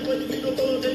cuento y digo todo